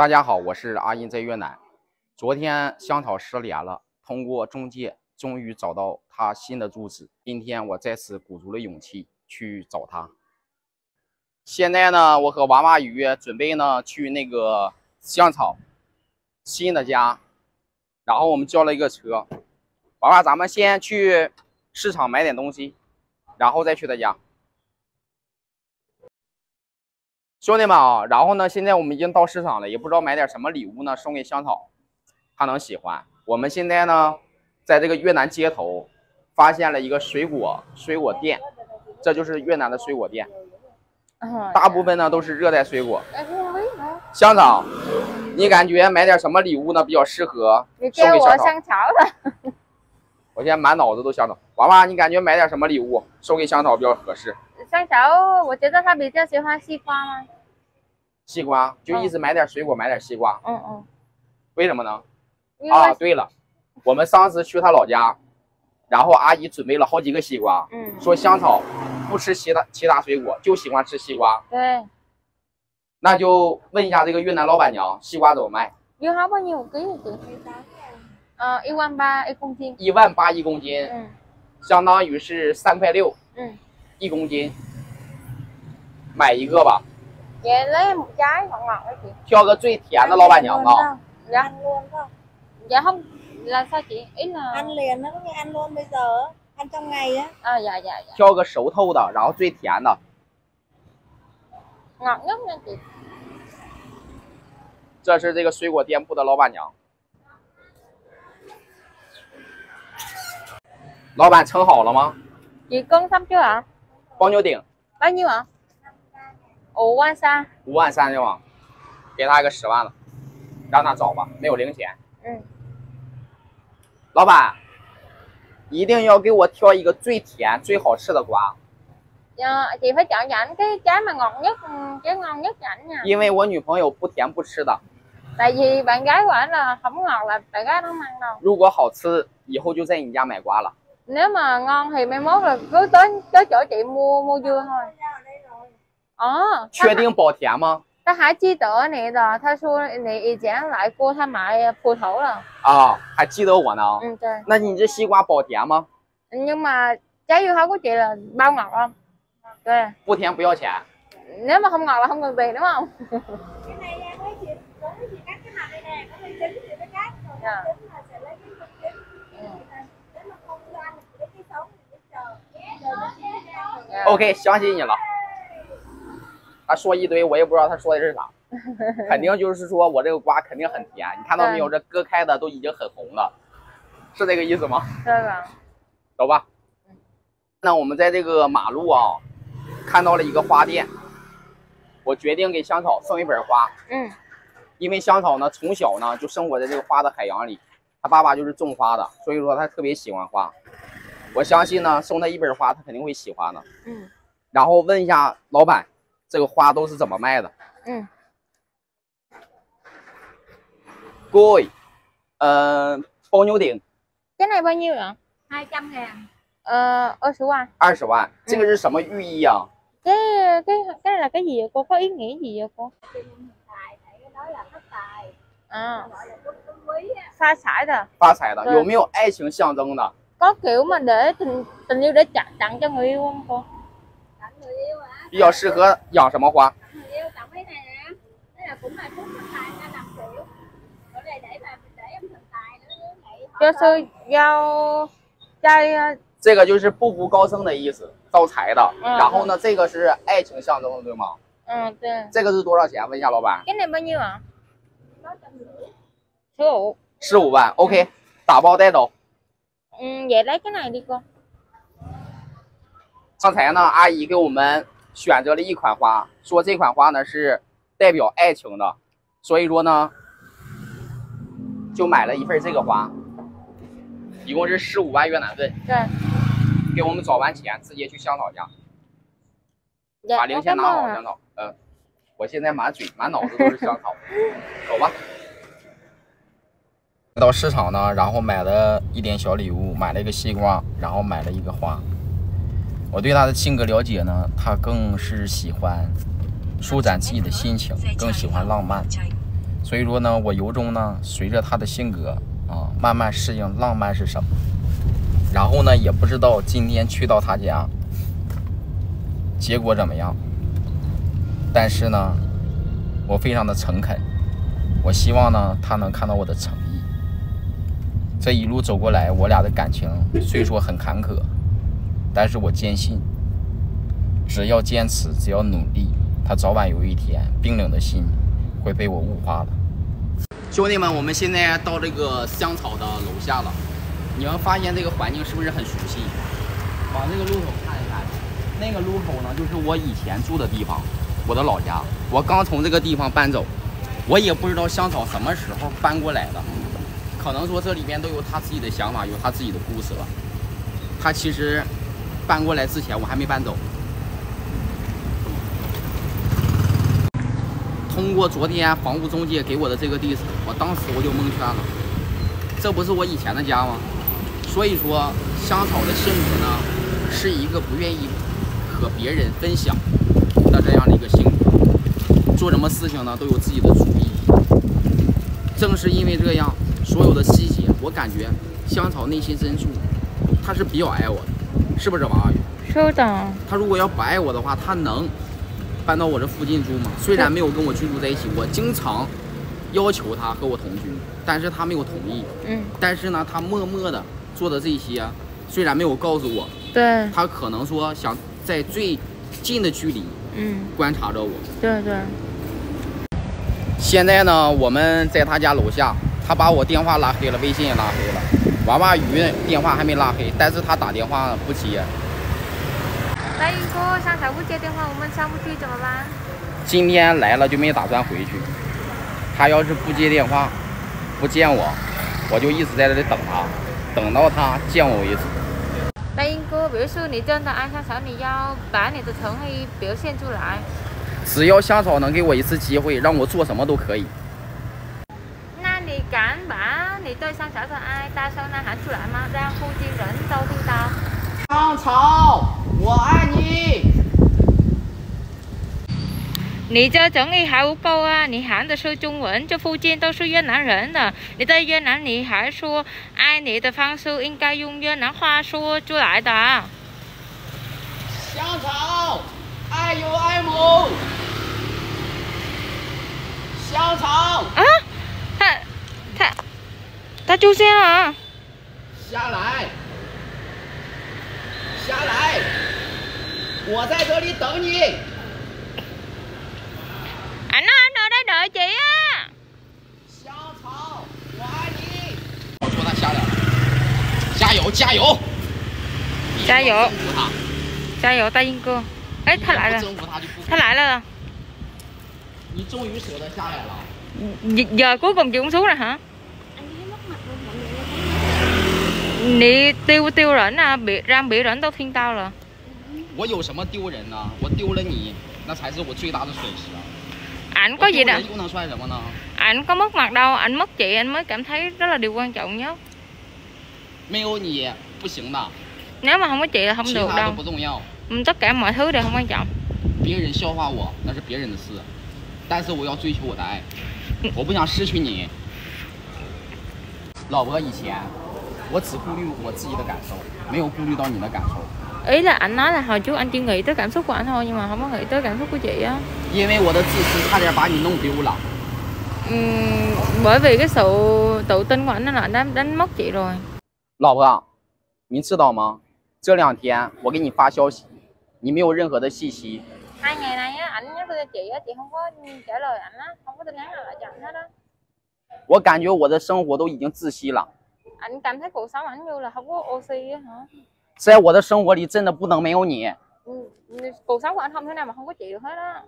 大家好，我是阿英，在越南。昨天香草失联了，通过中介终于找到他新的住址。今天我再次鼓足了勇气去找他。现在呢，我和娃娃鱼准备呢去那个香草新的家，然后我们叫了一个车。娃娃，咱们先去市场买点东西，然后再去他家。兄弟们啊，然后呢，现在我们已经到市场了，也不知道买点什么礼物呢，送给香草，他能喜欢。我们现在呢，在这个越南街头发现了一个水果水果店，这就是越南的水果店，大部分呢都是热带水果。香草，你感觉买点什么礼物呢比较适合送给香草？我现在满脑子都香草。娃娃，你感觉买点什么礼物送给香草比较合适？香草，我觉得他比较喜欢西瓜吗？西瓜，就一直买点水果，买点西瓜。嗯嗯。为什么呢？啊，对了，我们上次去他老家，然后阿姨准备了好几个西瓜。嗯。说香草不吃其他其他水果，就喜欢吃西瓜。对。那就问一下这个越南老板娘，西瓜怎么卖？有好包 nhiều ký chị？呃，一万八一公斤。一万八一公斤。嗯。相当于是三块六。嗯。一公斤买一个吧挑个最甜的老板娘啊挑个熟透的然后最甜的这是这个水果店铺的老板娘老板称好了吗你刚上去啊黄牛顶，包牛王，五万三，五万三对吗？给他一个十万了，让他找吧，没有零钱。嗯，老板，一定要给我挑一个最甜最好吃的瓜。嗯，讲，呀。因为我女朋友不甜不吃的。如果好吃，以后就在你家买瓜了。Nếu mà ngon thì mai mốt là cứ tới tới chỗ chị mua mua dưa thôi 哦，确定保甜吗？他还记得你的，他说你以前来过他买葡萄了。啊，还记得我呢。嗯，对。那你这西瓜保甜吗？Nhưng mà trái dưa hấu của chị là bao ngọt không? 对。不甜不要钱。Nếu mà không ngọt là không cần tiền đúng không? cái này mấy chị có mấy chị cắt cái mặt này nè, có mấy trứng chị mới cắt, còn yeah. trứng là sẽ lấy cái phần trứng. Nếu mà không cho ăn thì lấy cái sống thì chờ. OK，相信你了。他说一堆，我也不知道他说的是啥，肯定就是说我这个瓜肯定很甜。你看到没有？这割开的都已经很红了，是这个意思吗？是的。走吧。那我们在这个马路啊，看到了一个花店，我决定给香草送一盆花。嗯。因为香草呢，从小呢就生活在这个花的海洋里，他爸爸就是种花的，所以说他特别喜欢花。我相信呢，送他一盆花，他肯定会喜欢的。嗯。然后问一下老板。这个花都是怎么卖的？嗯，贵，呃，包牛顶。这来包牛啊？二 trăm ngàn。呃，二十万。二十万，这个是什么寓意啊？cái cái cái là cái gì cô có ý nghĩa gì vậy cô? À. Phát tài de. 发财的，有没有爱情象征的？Có kiểu mà để tình tình yêu để tặng tặng cho người yêu không cô? 比较适合养什么花就是要在这个就是步步高升的意思，招财的。然后呢，这个是爱情象征的，对吗？嗯，对。这个是多少钱？问一下老板。今年 bao nhiêu à？十五。十五万，OK，打包带走。嗯，vậy lấy cái này đi cô。刚才呢，阿姨给我们选择了一款花，说这款花呢是代表爱情的，所以说呢，就买了一份这个花，一共是十五万越南盾。对，给我们找完钱，直接去香草家，把零钱拿好，香草。嗯，我现在满嘴满脑子都是香草，走吧。到市场呢，然后买了一点小礼物，买了一个西瓜，然后买了一个花。我对他的性格了解呢，他更是喜欢舒展自己的心情，更喜欢浪漫。所以说呢，我由衷呢，随着他的性格啊，慢慢适应浪漫是什么。然后呢，也不知道今天去到他家，结果怎么样。但是呢，我非常的诚恳，我希望呢，他能看到我的诚意。这一路走过来，我俩的感情虽说很坎坷，但是我坚信，只要坚持，只要努力，他早晚有一天，冰冷的心。会被我雾化了，兄弟们，我们现在到这个香草的楼下了。你们发现这个环境是不是很熟悉？往这个路口看一看，那个路口呢，就是我以前住的地方，我的老家。我刚从这个地方搬走，我也不知道香草什么时候搬过来的，可能说这里边都有他自己的想法，有他自己的故事了。他其实搬过来之前，我还没搬走。通过昨天房屋中介给我的这个地址，我当时我就蒙圈了，这不是我以前的家吗？所以说，香草的性格呢，是一个不愿意和别人分享的这样的一个性格，做什么事情呢都有自己的主意。正是因为这样，所有的细节，我感觉香草内心深处，他是比较爱我的，是不是王阿宇？是的。他如果要不爱我的话，他能？搬到我这附近住吗？虽然没有跟我居住在一起，我经常要求他和我同居，但是他没有同意。嗯。但是呢，他默默的做的这些，虽然没有告诉我，对，他可能说想在最近的距离，嗯，观察着我。对对。现在呢，我们在他家楼下，他把我电话拉黑了，微信也拉黑了，娃娃鱼电话还没拉黑，但是他打电话不接。大英哥，香草不接电话，我们上不去怎么办？今天来了就没打算回去。他要是不接电话，不见我，我就一直在这里等他，等到他见我为止。大英哥，比如说你真的爱上草，你要把你的诚意表现出来。只要香草能给我一次机会，让我做什么都可以。敢把你对香草的爱大声的喊出来吗？让附近人都听到。香草。我爱你。你这整理还不够啊！你喊的是中文，这附近都是越南人的。你在越南，你还说爱你的方式应该用越南话说出来的。香草，爱有爱慕。香草。啊，他出现了。下来。下来。我在这里等你。anh nó anh ở đây đợi chị á。香草，我爱你。我说他下来了，加油加油！加油！加油，大英哥！哎，他来了，他来了。你终于舍得下来了。giờ cuối cùng chị cũng xuống rồi hả? Nị tiêu tiêu rỉnh à, bị rang bị rỉnh tao thiên tao rồi. 我有什么丢人呢？我丢了你，那才是我最大的损失。ảnh có gì đâu ảnh có mất mặt đâu ảnh mất chị anh mới cảm thấy đó là điều quan trọng nhất nếu mà không có chị là không được đâu tất cả mọi thứ đều không quan trọng 别人笑话我那是别人的事，但是我要追求我的爱，我不想失去你。老婆，以前 我只顾虑我自己的感受，没有顾虑到你的感受。因，为，我，的，自，信，差，点，把，你，弄，丢，了，嗯，因，这，个，自，信，他，打，了，你，一，拳，老，婆，你，知，道，吗？这，两，天，我，给，你，发，消，息，你，没，有，任，何，的，信，息，我，感觉，我，的，生，活，都，已经，窒息，了。Ảnh cảm thấy cuộc sống ảnh như là không có oxy á hả? 在我的生活里，真的不能没有你。嗯，cuộc sống của anh không thể nào mà không có chị được hết á。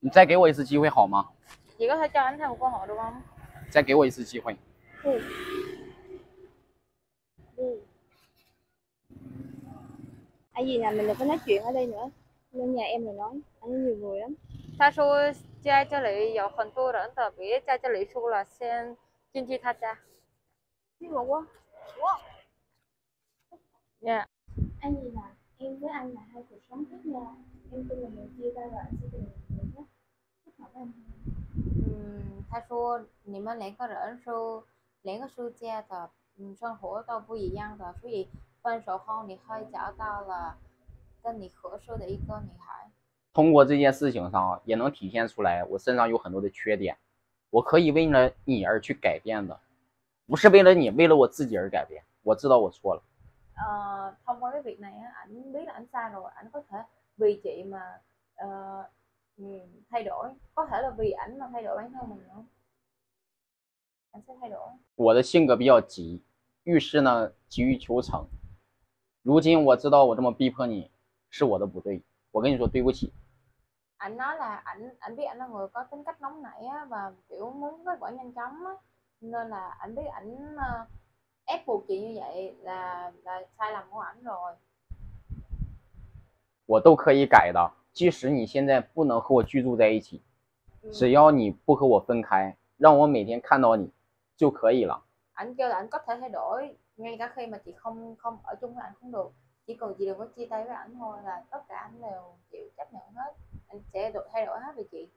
你再给我一次机会好吗？Chị có thể cho anh thêm một cơ hội được không？再给我一次机会。Ừ. Ừ. Anh gì là mình đừng có nói chuyện ở đây nữa. Lên nhà em rồi nói, anh có nhiều người lắm. 他说在这里有很多人的，别在这里说了，先进去他家。 这个我我耶爱你们因为爱你们因为你们因为接到了这个节目嗯他说你们两个人说两个世界的嗯生活都不一样的所以分手后你会找到了跟你合适的一个女孩通过这件事情上也能体现出来我身上有很多的缺点。我可以为了你而去改变的。不是为了你，为了我自己而改变。我知道我错了。Thông qua cái việc này á, ảnh biết là ảnh sai rồi, ảnh có thể vì chị mà ờ, ừ, thay đổi, có thể là vì ảnh mà thay đổi bản thân mình nữa. Ảnh sẽ thay đổi. 我的性格比较急，遇事呢急于求成。如今我知道我这么逼迫你是我的不对，我跟你说对不起。Ảnh nói là ảnh ảnh biết ảnh là người có tính cách nóng nảy á, và kiểu muốn kết quả nhanh chóng á, nên là ảnh biết ảnh ờ, ép buộc chị như vậy là là sai lầm của ảnh rồi. 我都可以改的，即使你现在不能和我居住在一起， Ừ. 只要你不和我分开，让我每天看到你就可以了。 ảnh kêu là ảnh có thể thay đổi ngay cả khi mà chị không không ở chung với ảnh cũng được chỉ cần chị đừng có chia tay với ảnh thôi là tất cả ảnh đều chịu chấp nhận hết anh sẽ được thay đổi hết vì chị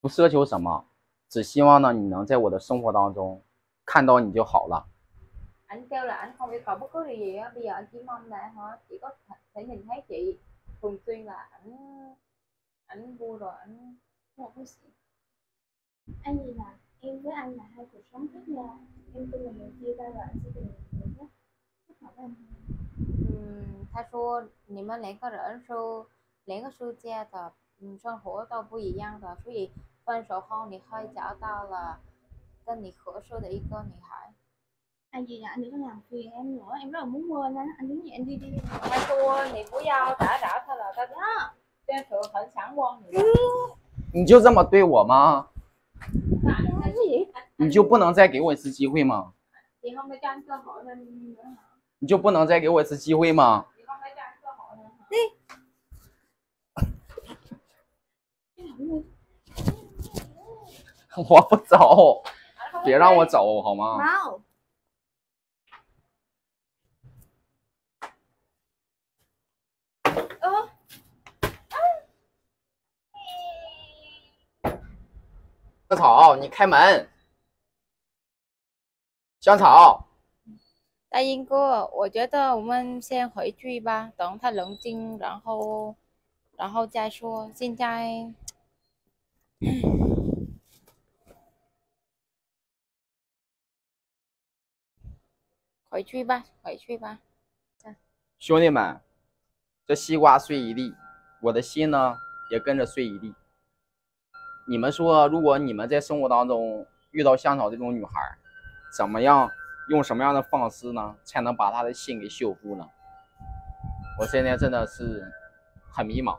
不奢求什么， 只希望呢你能在我的生活当中看到你就好了。 ảnh kêu là ảnh không yêu cầu bất cứ điều gì á bây giờ anh chỉ mong là hả chỉ có thể, thể nhìn thấy chị thường xuyên là ảnh ảnh vui rồi ảnh một cái sự anh gì là em với anh là hai cuộc sống khác nhau em tin là mình chia tay rồi anh sẽ tìm được người khác thích hợp với anh hơn 嗯，他说你们两个人是两个世界的，嗯，生活都不一样的，所以 分手后，你还找到了跟你合手的一个女孩。哎，你，想我，你就这么对我吗？你就不能再给我一次机会吗？你就不能再给我一次机会吗？我不走，别让我走好吗？香草，你开门。香草，大英哥我觉得我们先回去吧，等他冷静，然后，然后再说。现在，回去吧，回去吧。兄弟们，这西瓜碎一地，我的心呢也跟着碎一地。你们说，如果你们在生活当中遇到香草这种女孩，怎么样，用什么样的方式呢，才能把她的心给修复呢？我现在真的是很迷茫。